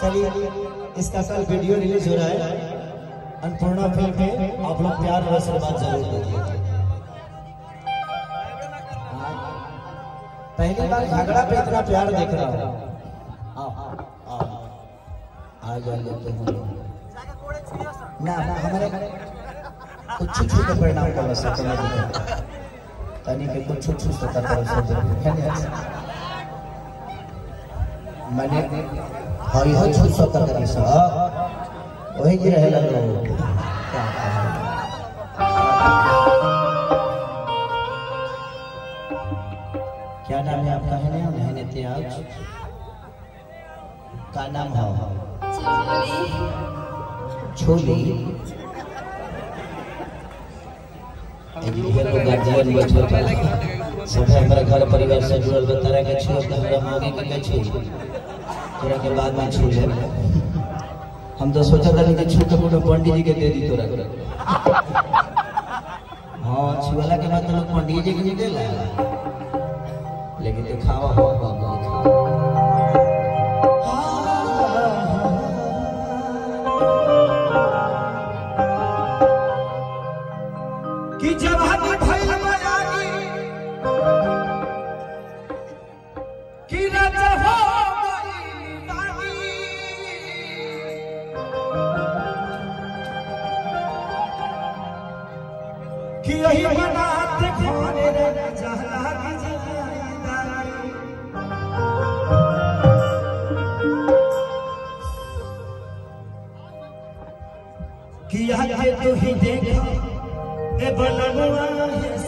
चलिए इसका कल वीडियो रिलीज़ हो रहा है अन्नपूर्णा फ़िल्म में आप लोग प्यार और आशीर्वाद ज़रूर दीजिए। पहली बार झगड़ा पे इतना प्यार देख रहा हूँ। आ जा लेते हैं। ना ना हमारे कुछ छू के परिणाम कर सकते हैं। तनी के कुछ छू छू से कर सकते मैंने हई हो छू सौ कर कर सा वही की रहे लगो क्या नाम है आपका? है ना है त्याग। का नाम है? ये तो घर, परिवार से जुड़ल बा के मांगे के तोरा के बाद में छू ले हम तो सोचा था कि छू के कोनो पंडित जी के दे दी तोरा। हाँ छुआला के बाद तो पंडित जी के नहीं लेकिन दिखावा हो कि जब बयानी कि रज हो गई रानी कि यही बनात खोने रे जहला की जलाईदारी कि यह तू ही देखा ए बनवा है सरूर के